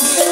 Yeah.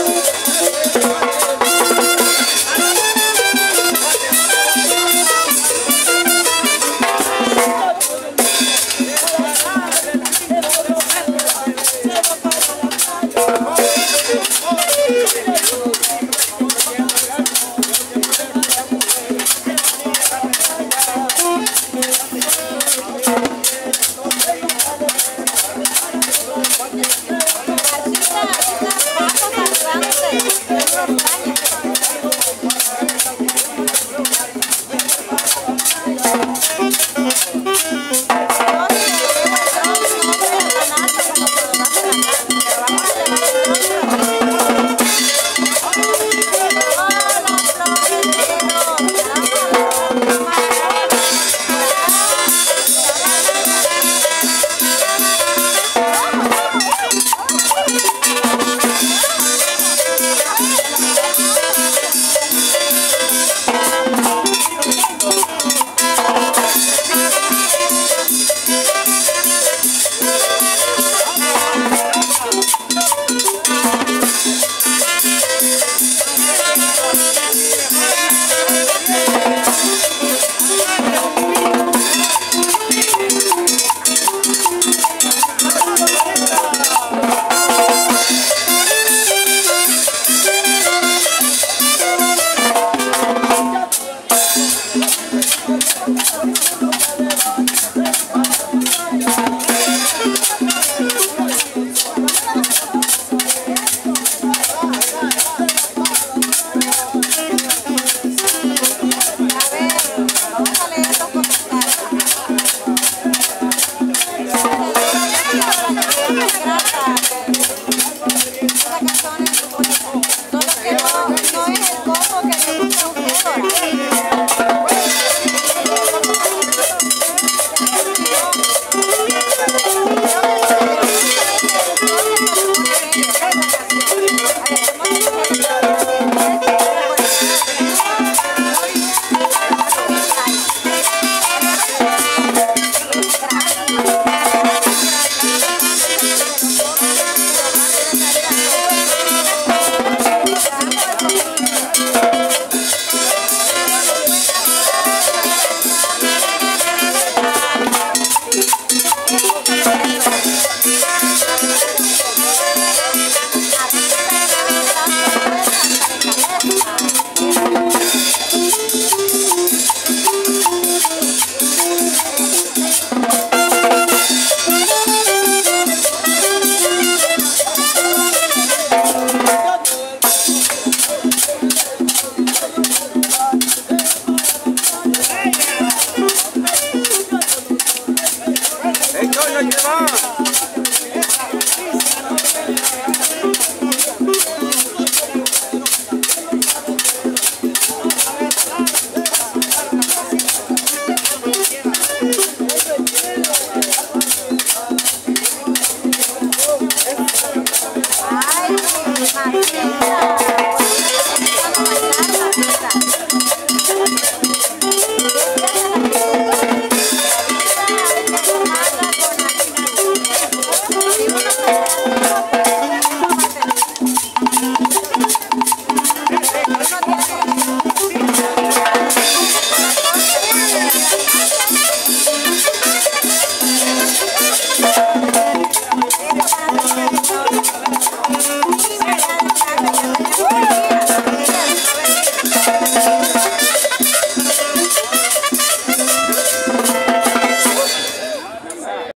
no es el que Vamos!